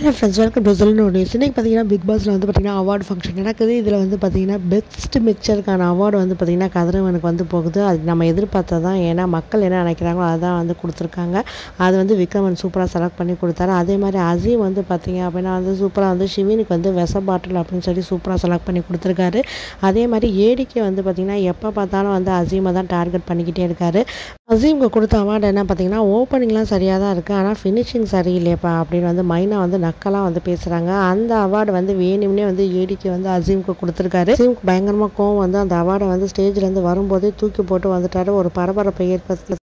Hello friends welcome to சொல்லணும் news இன்றைக்கி பார்த்தீங்கன்னா பிக் பாஸில் வந்து பார்த்திங்கன்னா அவார்டு ஃபங்க்ஷன் நடக்குது இதில் வந்து பார்த்திங்கன்னா பெஸ்ட் மிக்சருக்கான அவார்டு வந்து பார்த்திங்கன்னா கதிரவனுக்கு வந்து போகுது. அது நம்ம எதிர்பார்த்தது தான் ஏன்னா மக்கள் என்ன நினைக்கிறாங்களோ அதுதான் வந்து கொடுத்துருக்காங்க. அது வந்து விக்ரமன் சூப்பராக செலக்ட் பண்ணி கொடுத்தாரு. அதே மாதிரி அசீம் வந்து பார்த்திங்க அப்படின்னா வந்து சூப்பராக வந்து ஷிவினுக்கு வந்து விச பாட்டில் அப்படின்னு சொல்லி சூப்பராக செலக்ட் பண்ணி கொடுத்துருக்காரு. அதே மாதிரி ஏடிக்கே வந்து பார்த்திங்கன்னா எப்போ பார்த்தாலும் வந்து அசீமை தான் டார்கெட் பண்ணிக்கிட்டே இருக்காரு. அசீம்க்கு கொடுத்த அவார்டு என்ன பார்த்தீங்கன்னா ஓப்பனிங்லாம் சரியாக தான் இருக்குது ஆனால் ஃபினிஷிங் சரியில்லையப்பா அப்படின்னு வந்து மைனா வந்து நக்கலாக வந்து பேசுகிறாங்க அந்த அவார்டு வந்து வேணும்னே வந்து ஏடிக்கு வந்து அசீம்க்கு கொடுத்துருக்காரு. அசீம்க்கு பயங்கரமாக கோவம் வந்து அந்த அவார்டை வந்து ஸ்டேஜ்லேருந்து வரும்போதே தூக்கி போட்டு வந்துட்டாரு. ஒரு பரபரப்பை ஏற்படுத்தி